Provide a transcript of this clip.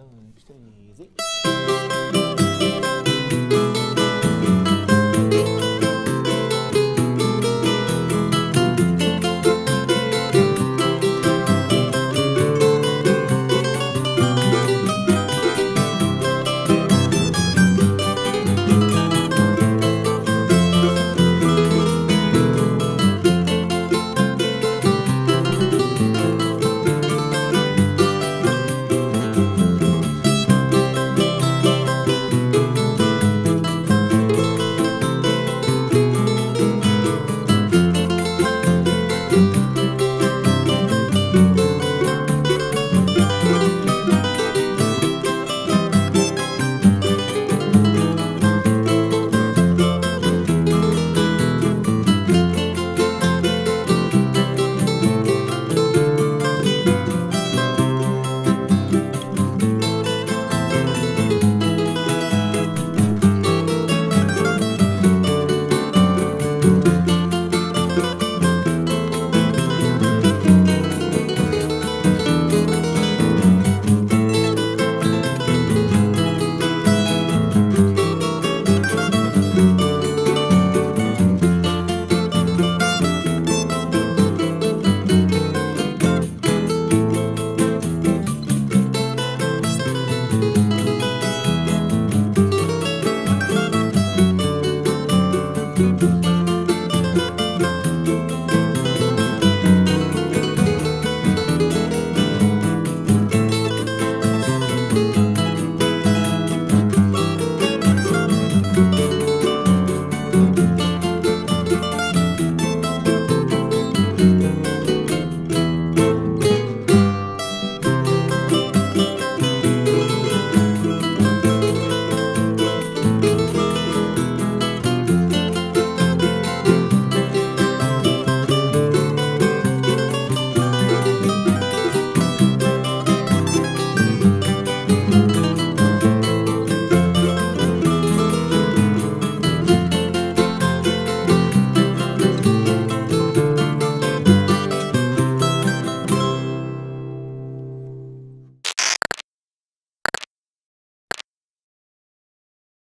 One, two, three, Música